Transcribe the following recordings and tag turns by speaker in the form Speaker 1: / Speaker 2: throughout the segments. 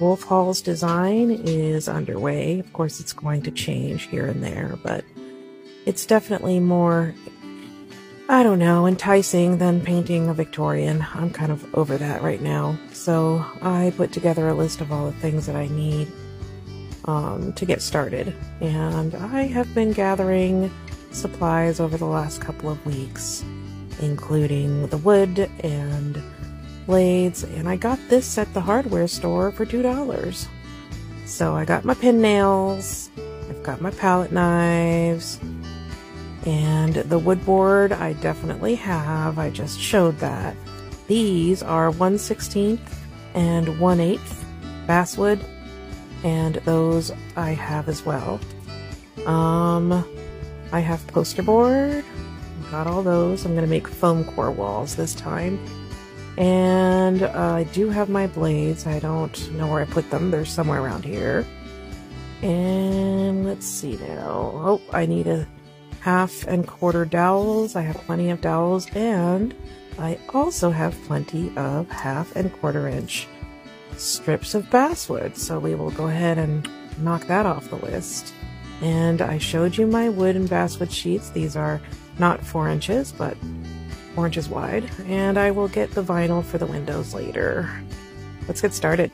Speaker 1: Wolfe Hall's design is underway. Of course, it's going to change here and there, but it's definitely more, I don't know, enticing than painting a Victorian. I'm kind of over that right now. So I put together a list of all the things that I need um, to get started. And I have been gathering supplies over the last couple of weeks, including the wood and blades, and I got this at the hardware store for $2. So I got my pin nails, I've got my palette knives, and the wood board I definitely have. I just showed that. These are 1 16th and 1 8th basswood, and those I have as well. Um, I have poster board, got all those. I'm going to make foam core walls this time. And uh, I do have my blades. I don't know where I put them. They're somewhere around here. And let's see now. Oh, I need a half and quarter dowels. I have plenty of dowels. And I also have plenty of half and quarter inch strips of basswood. So we will go ahead and knock that off the list. And I showed you my wood and basswood sheets. These are not four inches, but four inches wide, and I will get the vinyl for the windows later. Let's get started.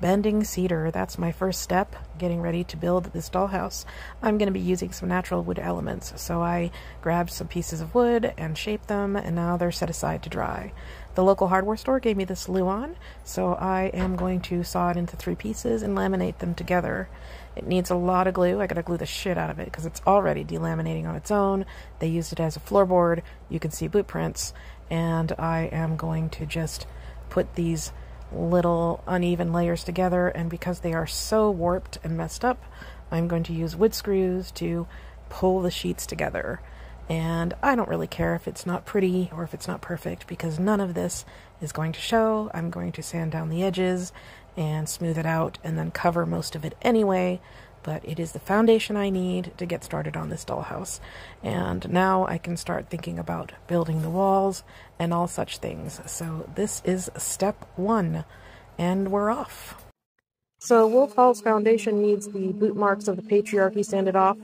Speaker 1: Bending cedar, that's my first step, getting ready to build this dollhouse. I'm going to be using some natural wood elements, so I grabbed some pieces of wood and shaped them, and now they're set aside to dry. The local hardware store gave me this Luan, so I am going to saw it into three pieces and laminate them together. It needs a lot of glue. I gotta glue the shit out of it because it's already delaminating on its own. They used it as a floorboard. You can see blueprints. And I am going to just put these little uneven layers together. And because they are so warped and messed up, I'm going to use wood screws to pull the sheets together. And I don't really care if it's not pretty or if it's not perfect because none of this is going to show. I'm going to sand down the edges and smooth it out and then cover most of it anyway. But it is the foundation I need to get started on this dollhouse. And now I can start thinking about building the walls and all such things. So this is step one, and we're off. So Wolfe Hall's foundation needs the boot marks of the patriarchy sanded off,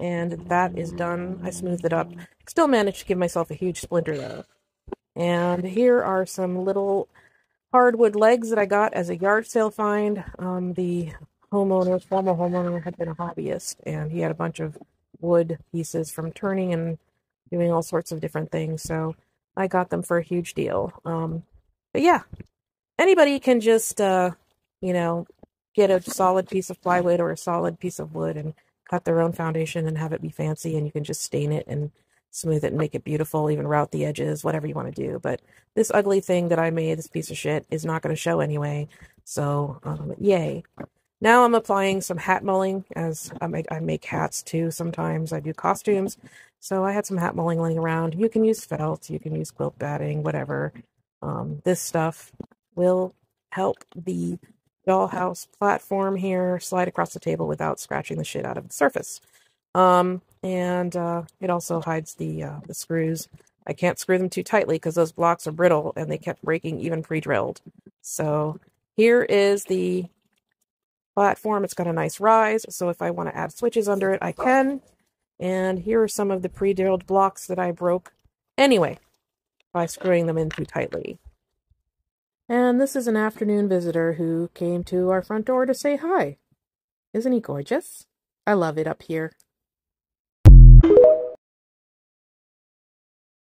Speaker 1: and that is done. I smoothed it up. Still managed to give myself a huge splinter though. And here are some little hardwood legs that I got as a yard sale find. Um, the homeowner, former homeowner, had been a hobbyist, and he had a bunch of wood pieces from turning and doing all sorts of different things. So I got them for a huge deal. Um, but yeah, anybody can just, uh, you know, get a solid piece of plywood or a solid piece of wood and cut their own foundation and have it be fancy, and you can just stain it and smooth it and make it beautiful, even route the edges, whatever you want to do. But this ugly thing that I made, this piece of shit, is not going to show anyway. So, um, yay. Now I'm applying some hat mulling, as I make, I make hats too sometimes. I do costumes. So I had some hat mulling laying around. You can use felt, you can use quilt batting, whatever. Um, this stuff will help the dollhouse platform here slide across the table without scratching the shit out of the surface. Um, and uh, it also hides the uh, the screws. I can't screw them too tightly because those blocks are brittle and they kept breaking even pre-drilled. So here is the platform. It's got a nice rise, so if I want to add switches under it, I can. And here are some of the pre-drilled blocks that I broke anyway by screwing them in too tightly. And this is an afternoon visitor who came to our front door to say hi. Isn't he gorgeous? I love it up here.